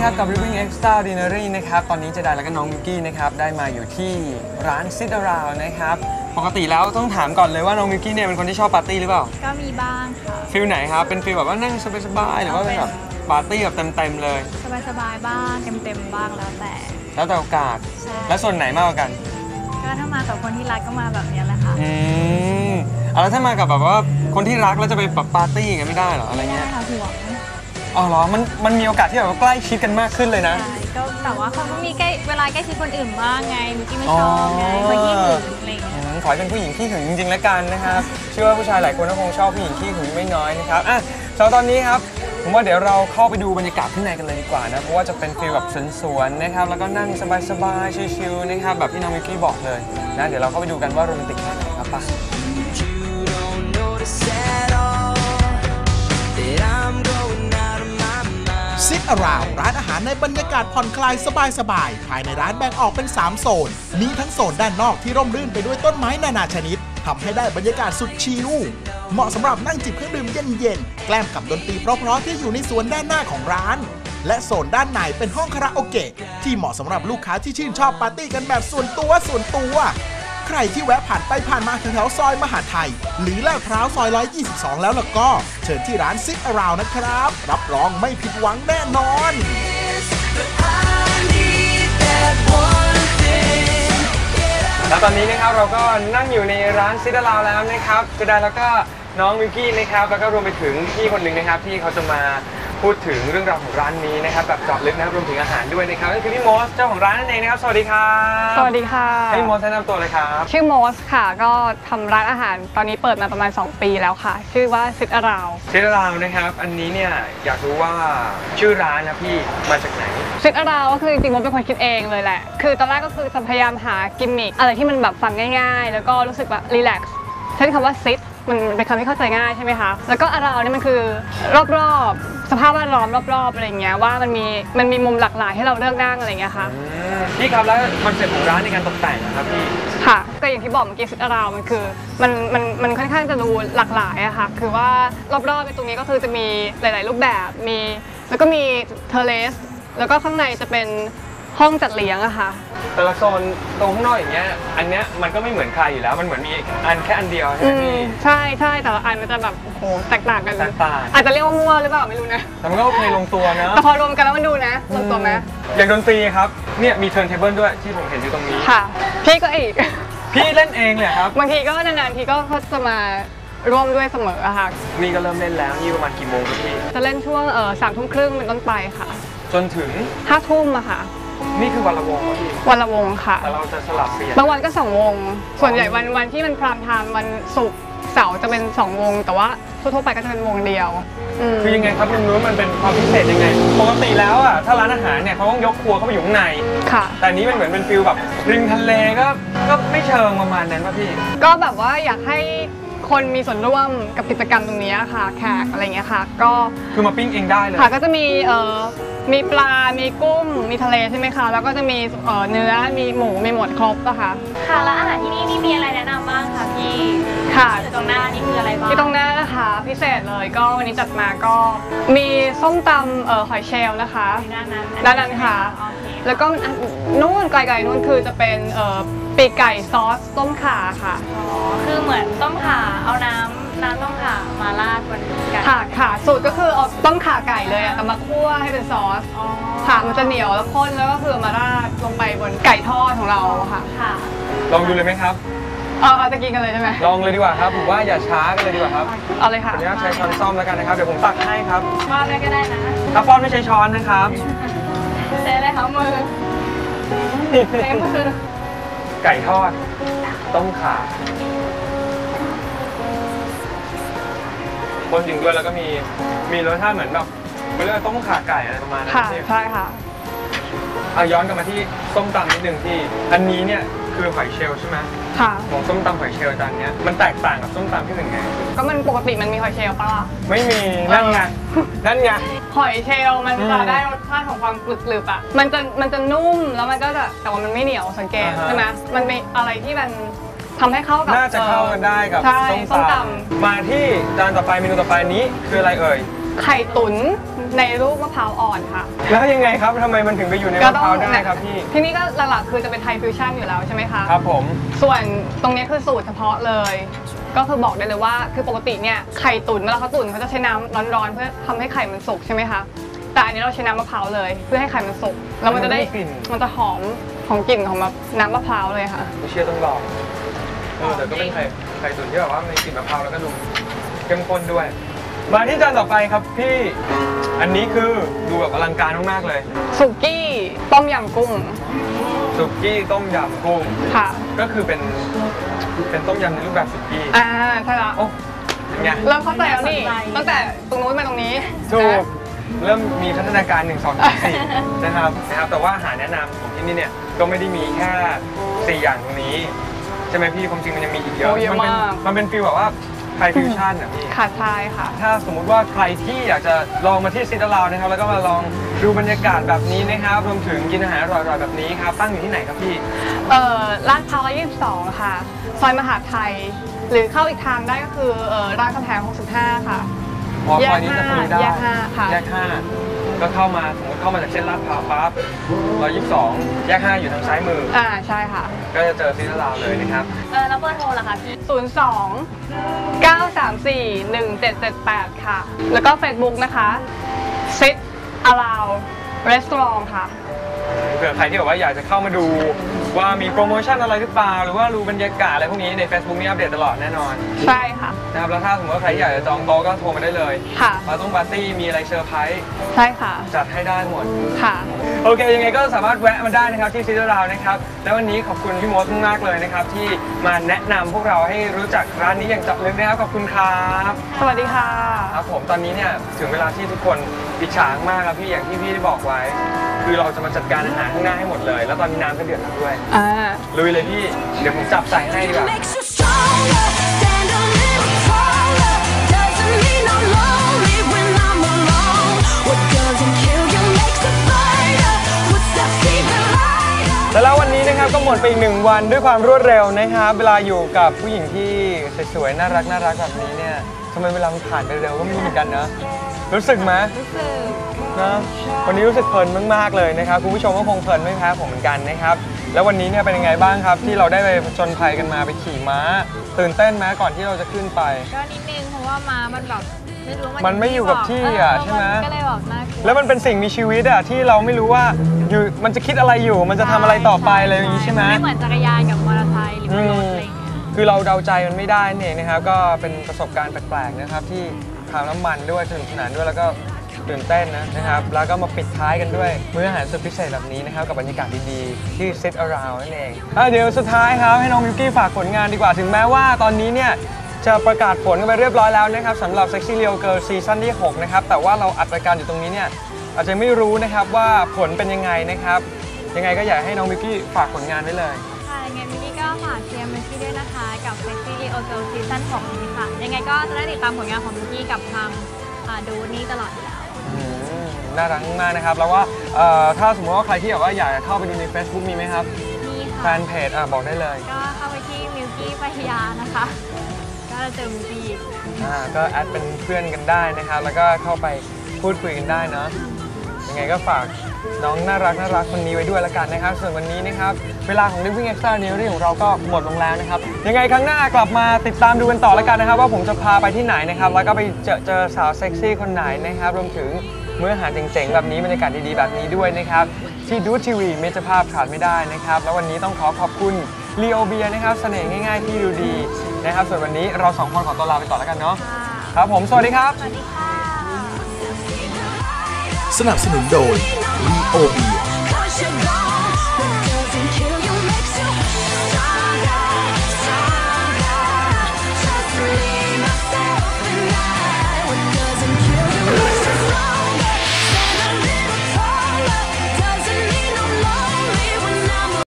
นะครับกับ Living Extraordinary นะครับตอนนี้เจไดแล้วก็น้องมิกกี้นะครับได้มาอยู่ที่ร้าน Sit Around นะครับปกติแล้วต้องถามก่อนเลยว่าน้องมิกกี้เนี่ยเป็นคนที่ชอบปาร์ตี้หรือเปล่าก็มีบ้างค่ะ feel ไหนครับเป็น feel แบบว่านั่งสบายๆหรือว่าเป็นแบบปาร์ตี้แบบเต็มๆเลยสบายๆบ้างเต็มๆบ้างแล้วแต่ แล้วแต่โอกาสใช่แล้วส่วนไหนมากกว่ากันก็ถ้ามากับคนที่รักก็มาแบบเนี้ยแหละค่ะอืมเอาแล้วถ้ามากับแบบว่าคนที่รักแล้วจะไปแบบปาร์ตี้กันไม่ได้เหรออะไรเงี้ย ไม่ได้ค่ะหวง อ๋อเหรอมันมันมีโอกาสที่แบบว่าใกล้ชิดกันมากขึ้นเลยนะ ใช่ก็แต่ว่าเขาก็มีใกล้เวลาใกล้ชิดคนอื่นบ้างไงมิกกี้ไม่ชอบไงอ๋อคนที่หึงอะไรอย่างเงี้ย อืมขอให้เป็นผู้หญิงขี้หึงจริงๆแล้วกันนะครับเชื่อว่าผู้ชายหลายคนก็คงชอบผู้หญิงขี้หึงไม่น้อยนะครับอะสำหรับตอนนี้ครับผมว่าเดี๋ยวเราเข้าไปดูบรรยากาศข้างในกันเลยดีกว่านะเพราะว่าจะเป็น feel แบบสวนๆนะครับแล้วก็นั่งสบายๆ chill ๆนะครับแบบที่น้องมิกกี้บอกเลยนะเดี๋ยวเราเข้าไปดูกันว่าโรแมนติกแค่ไหนครับไป ซิ t อ r o u n d ร้านอาหารในบรรยากาศผ่อนคลายสบายๆ ภายในร้านแบ่งออกเป็น 3 โซน มีทั้งโซนด้านนอกที่ร่มรื่นไปด้วยต้นไม้นานาชนิด ทำให้ได้บรรยากาศสุดชิลเหมาะสำหรับนั่งจิบเครื่องดื่มเย็นๆ แกล้มกับดนตรีเพราะๆที่อยู่ในสวนด้านหน้าของร้าน และโซนด้านในเป็นห้องคาราโอเกะที่เหมาะสำหรับลูกค้าที่ชื่นชอบปาร์ตี้กันแบบส่วนตัวส่วนตัว ใครที่แวะผ่านไปผ่านมาแถวๆซอยมหาไทย หรือลาดพร้าวซอย 122 แล้วล่ะก็ เชิญที่ร้าน Sit Around นะครับ รับรองไม่ผิดหวังแน่นอน แล้วตอนนี้นะครับเราก็นั่งอยู่ในร้าน Sit Around แล้วนะครับเจไดแล้วก็น้องมิกกี้นะครับแล้วก็รวมไปถึงพี่คนหนึ่งนะครับที่เขาจะมา พูดถึงเรื่องราวของร้านนี้นะครับแบบเจาะลึกนะครับรวมถึงอาหารด้วยนะครับนั่นคือพี่โมสเจ้าของร้านนั่นเองนะครับสวัสดีครับสวัสดีค่ะ ให้พี่โมสแนะนำตัวเลยครับชื่อโมสค่ะ ก็ทำร้านอาหารตอนนี้เปิดมาประมาณ 2 ปีแล้วค่ะ ชื่อว่า Sit Around Sit Around นะครับ อันนี้เนี่ยอยากรู้ว่าชื่อร้านนะพี่มาจากไหน Sit Around ก็คือจริงๆโมเป็นคนคิดเองเลยแหละ คือตอนแรกก็คือจะพยายามหากิมมิคอะไรที่มันแบบฟังง่าย ๆ แล้วก็รู้สึกแบบ relax เช่นคำว่า sit มันเป็นคำที่เข้าใจง่ายใช่ไหมคะแล้วก็อาราวนี่มันคือรอบๆ สภาพแวดล้อมรอบๆอะไรอย่างเงี้ยว่ามันมีมันมีมุมหลากหลายให้เราเลือกนั่งอะไรอย่างเงี้ยค่ะอืมพี่ครับแล้วคอนเซ็ปต์ของร้านในการตกแต่งนะครับพี่ค่ะก็อย่างที่บอกเมื่อกี้ Sit Around มันคือมันมันมันค่อนข้างจะดูหลากหลายอะค่ะคือว่ารอบๆในตรงนี้ก็คือจะมีหลาย ๆ รูปแบบมี แล้วก็มี terrace แล้วก็ข้างในจะเป็นห้องจัดเลี้ยงอะค่ะ แต่ละโซนตรงข้างนอกอย่างเงี้ย อันเนี้ยมันก็ไม่เหมือนใครอยู่แล้ว มันเหมือนมีอันแค่อันเดียวใช่อืไหมมพี่ ใช่ใช่แต่ละอันมันจะแบบโอ้โหแตกต่างกันแตกต่าง อาจจะเรียกว่ามั่วหรือเปล่าไม่รู้นะแต่มันก็โอเคลงตัวนะแต่พอรวมกันแล้วมันดูนะลงตัวไหมอย่างดนตรีครับ เนี่ยมี turntable ด้วยที่ผมเห็นอยู่ตรงนี้ ค่ะ พี่ก็อีก พี่เล่นเองเลยเหรอครับ บางทีก็นานๆทีก็จะมาร่วมด้วยเสมออะค่ะ นี่ก็เริ่มเล่นแล้ว นี่ประมาณกี่โมงครับพี่ จะเล่นช่วงเออสามทุ่มครึ่งเป็นต้นไปค่ะ จนถึงห้าทุ่มอะค่ะ นี่คือวันละวงครับพี่วันละวงค่ะ แต่เราจะสลับเปลี่ยน บางวันก็สองวง ส่วนใหญ่วันวันที่มัน prime time วันศุกร์เสาร์จะเป็นสองวง แต่ว่าทั่วๆไปก็จะเป็นวงเดียวอืมคือยังไงครับลุงนุ้ยมันเป็นความพิเศษยังไง ปกติแล้วอะถ้าร้านอาหารเนี่ยเขาต้องยกครัวเข้าไปอยู่ข้างใน ค่ะ แต่อันนี้มันเหมือนเป็นฟิลแบบริมทะเลก็ก็ไม่เชิงประมาณนั้นป่ะพี่ ก็แบบว่าอยากให้คนมีส่วนร่วมกับกิจกรรมตรงนี้ค่ะ แขกอะไรเงี้ยค่ะ ก็คือมาปิ้งเองได้เลยค่ะก็จะมีเอ่อ มีปลา มีกุ้ง มีทะเลใช่ไหมคะ แล้วก็จะมีเอ่อเนื้อ มีหมู มีหมดครบอะค่ะค่ะแล้วอาหารที่นี่นี่มีอะไรแนะนำบ้างคะพี่ค่ะ ตรงหน้านี่คืออะไรบ้างที่ตรงหน้านะคะพิเศษเลยก็วันนี้จัดมาก็มีส้มตำเอ่อหอยเชลล์นะคะ ด้านนั้นด้านนั้นค่ะ โอเคแล้วก็อันนู่นไกลๆนู่นคือจะเป็นเอ่อปีกไก่ซอสต้มข่าค่ะ อ๋อคือเหมือนต้มข่าเอาน้ำ น้ำต้มข่ามาราดบนไก่ค่ะค่ะสูตรก็คือเอาต้มข่าไก่เลยอะแต่มาคั่วให้เป็นซอสอ๋อค่ะมันจะเหนียวแล้วข้นแล้วก็คือมาราดลงไปบนไก่ทอดของเราค่ะค่ะลองดูเลยไหมครับ เอาเอาจะกินกันเลยใช่ไหมลองเลยดีกว่าครับผมว่าอย่าช้ากันเลยดีกว่าครับเอาเลยขอค่ะอนุญาตใช้ช้อนซ่อมแล้วกันนะครับเดี๋ยวผมตักให้ครับว่าได้ก็ได้นะถ้าป้อนไม่ใช้ช้อนนะครับใช้อะไรคะมือใช้มือไก่ทอด ต้มข่า คนจริงด้วยแล้วก็มีมีรสชาติเหมือนแบบไม่เรียกว่าต้มข่าไก่อะไรประมาณนั้นค่ะใช่ใช่ค่ะเอาย้อนกลับมาที่ส้มตำนิดนึงที่ อันนี้เนี่ยคือหอยเชลล์ใช่ไหมค่ะ ของส้มตำหอยเชลล์จานเนี้ยมันแตกต่างกับส้มตำที่อื่นไง ก็มันปกติมันมีหอยเชลล์ปะล่ะไม่มีนั่นไงนั่นไง หอยเชลล์มันอืจะมได้รสชาติของความกรึบๆอะมันจะมันจะนุ่มแล้วมันก็จะแต่ว่ามันไม่เหนียวสังเกตอ่าฮะ ใช่ไหมมันมีอะไรที่มัน ทำให้เข้ากับน่าจะเข้ากันได้กับใช่ส้มส้มตตำมาที่จานต่อไปเมนูต่อไปนี้คืออะไรเอ่ยอไข่ตุ๋นในรูปมะพร้าวอ่อนค่ะ แล้วยังไงครับทำไมมันถึงไปอยู่ในมะพร้าวได้ครับพี่ ที่นี่ก็หลักๆคือจะเป็นไทยฟิวชั่นอยู่แล้วใช่ไหมคะ ครับผม ส่วนตรงนี้คือสูตรเฉพาะเลย ก็คือบอกได้เลยว่าคือปกติเนี่ยไข่ตุ๋นเวลาเขาตุ๋นเขาจะใช้น้ำร้อนๆเพื่อทำให้ไข่มันสุกใช่ไหมคะแต่อันนี้เราใช้น้ำมะพร้าวเลย เพื่อให้ไข่มันสุกแล้วมันจะได้มันไม่ได้กลิ่น มันจะหอมของกลิ่นของแบบน้ำมะพร้าวเลยค่ะ ไม่เชื่อต้องลอง เออแต่ก็เป็นไข่ไข่ตุ๋นที่แบบว่ามีกลิ่นมะพร้าวแล้วก็ดูเข้มข้นด้วย มาที่จานต่อไปครับพี่ อันนี้คือดูแบบอลังการมากๆเลยสุกี้ต้มยำกุ้งสุกี้ต้มยำกุ้งค่ะ ก็คือเป็นเป็นต้มยำในรูปแบบสุกี้อ่าใช่ละโอ้ยังไงเริ่มเข้าใจแล้วนี่ตั้งแต่ตรงนู้นมาตรงนี้ถูกนะเริ่มมีพัฒนาการ 1 2 3 4 นะครับนะครับ แต่ว่าอาหารแนะนำของที่นี่เนี่ยก็ไม่ได้มีแค่ 4 อย่างตรงนี้ ใช่ไหมพี่ความจริงมันยังมีอีกเยอะโอ้เยอะมันเป็นมาก มันเป็นฟีลแบบว่าไทยฟิวชั่นอะพี่ ค่ะใช่ค่ะ ถ้าสมมุติว่าใครที่อยากจะลองมาที่ซิตาลาวนะครับ แล้วก็มาลองดูบรรยากาศแบบนี้นะครับ รวมถึงกินอาหารอร่อยๆแบบนี้ครับ ตั้งอยู่ที่ไหนครับพี่ เอ่อลาดพร้าว22 ค่ะ ซอยมหาดไทย หรือเข้าอีกทางได้ก็คือเอ่อรามคำแหง65 ค่ะ พอซอยนี้จะทะลุได้แยกห้าค่ะ แยกห้า ก็เข้ามาสมมติเข้ามาจากเส้นลาดพร้าวปั๊บ122 แยก 5 อยู่ทางซ้ายมือ อ่าใช่ค่ะ ก็จะเจอซิตาลาวเลยนะครับ เออแล้วเบอร์โทรล่ะคะพี่ 02 934 1778 ค่ะ แล้วก็ Facebook นะคะ Sit Allow Restaurant ค่ะ เผื่อใครที่แบบว่าอยากจะเข้ามาดูว่ามีโปรโมชั่นอะไรหรือเปล่า หรือว่ารู้บรรยากาศอะไรพวกนี้ใน Facebook นี่อัปเดตตลอดแน่นอนใช่ค่ะ นะครับแล้วถ้าสมมติว่าใครอยากจะจองโต๊ะก็โทรมาได้เลยค่ะ ปาร์ตี้ปาร์ตี้มีอะไรเซอร์ไพรส์ใช่ค่ะ จัดให้ได้หมด ค่ะ โอเค ยังไงก็สามารถแวะมาได้นะครับที่ Sit Around นะครับ แล้ววันนี้ขอบคุณพี่โมสมากๆเลยนะครับ ที่มาแนะนำพวกเราให้รู้จักร้านนี้อย่างเจาะลึกนะครับขอบคุณครับสวัสดีค่ะ ครับผมตอนนี้เนี่ยถึงเวลาที่ทุกคนอิจฉามากครับพี่อย่างที่พี่ได้บอกไว้ คือเราจะมาจัดการอาหารข้างหน้าให้หมดเลย แล้วตอนนี้น้ำก็เดือดแล้วด้วยอ่าลุยเลยพี่ เดี๋ยวผมจับใส่ให้ดีกว่า makes you stronger. Stand a little taller. Doesn't mean I'm lonely when I'm alone. What doesn't kill you makes a fighter. Footsteps even lighter. และแล้ววันนี้นะครับก็หมดไปอีกหนึ่งวันด้วยความรวดเร็วนะครับเวลาอยู่กับผู้หญิงที่สวยๆน่ารักน่ารักแบบนี้เนี่ยทำไมเวลามันผ่านไปเร็วก็ไม่รู้เหมือนกันนะ รู้สึกไหมรู้สึกนะวันนี้รู้สึกเพลินมากๆเลยนะครับคุณผู้ชมก็คงเพลินไม่แพ้ผมเหมือนกันนะครับแล้ววันนี้เนี่ยเป็นยังไงบ้างครับ ที่เราได้ไปผจญภัยกันมาไปขี่ม้า ตื่นเต้นไหมก่อนที่เราจะขึ้นไปก็นิดนึงเพราะว่าม้ามันแบบไม่รู้ว่ามันไม่อยู่กับที่อะใช่ไหมก็เลยแบบน่ากลัวแล้วมันเป็นสิ่งมีชีวิตอะที่เราไม่รู้ว่าอยู่มันจะคิดอะไรอยู่ มันจะทำอะไรต่อไปอะไรอย่างนี้ใช่ไหมไม่เหมือนจักรยานกับมอเตอร์ไซค์หรือว่ารถอะไรอย่างเงี้ยคือเราเดาใจมันไม่ได้นี่เองนะครับก็เป็นประสบการณ์แปลกๆนะครับที่ ทางน้ำมันด้วยสนุกสนานด้วยแล้วก็ตื่นเต้นนะนะครับ แล้วก็มาปิดท้ายกันด้วยมื้ออาหารสุดพิเศษแบบนี้นะครับ กับบรรยากาศดีๆ ที่ Sit Around นั่นเองอะเดี๋ยวสุดท้ายครับ ให้น้องมิวกี้ฝากผลงานดีกว่า ถึงแม้ว่าตอนนี้เนี่ยจะประกาศผลกันไปเรียบร้อยแล้วนะครับสำหรับ Sexy Real Girl ซีซั่นที่ 6 นะครับ แต่ว่าเราอัดรายการอยู่ตรงนี้เนี่ยอาจจะไม่รู้นะครับว่าผลเป็นยังไงนะครับ ยังไงก็อยากให้น้องมิวกี้ฝากผลงานไว้เลย ฝากเชียร์มินนี่ด้วยนะคะ กับ Sexy Leo Girl ซีซั่น6นี้ค่ะ ยังไงก็จะได้ติดตามผลงานของมินนี่กับทางอ่าดูนี่ตลอดอยู่แล้ว อืมน่ารักมากนะครับ แล้วว่าเอ่อถ้าสมมติว่าใครที่แบบว่าอยากจะเข้าไปดูใน Facebook มีไหมครับ นี่แฟค่ะ นเพจอะบอกได้เลยก็เข้าไปที่มิวกี้ปัทยานะคะ ก็จะเจอมิวกี้อ่าก็แอดเป็นเพื่อนกันได้นะครับ แล้วก็เข้าไปพูดคุยกันได้เนาะยังไงก็ฝาก น้องน่ารักน่ารักคนนี้ไว้ด้วยละกันนะครับ ส่วนวันนี้นะครับ เวลาของ Living Extra n e w ของเราก็หมดลงแล้วนะครับ ยังไงครั้งหน้ากลับมาติดตามดูกันต่อละกันนะครับ ว่าผมจะพาไปที่ไหนนะครับ แล้วก็ไปเจอเจอสาวเซ็กซี่คนไหนนะครับ รวมถึงเมื้ออาหารเจ๋งๆ แบบนี้บรรยากาศดีๆ แบบนี้ด้วยนะครับ ที่ดูทีวีเมจภาพขาดไม่ได้นะครับ แล้ววันนี้ต้องขอขอบคุณลีโอเบียนะครับเสน่ห์ง่ายๆที่ดูดีนะครับ ส่วนวันนี้เราสองคนขอตัวลาไปก่อนแล้วกันเนาะครับผมสวัสดีครับ สนับสนุนโดย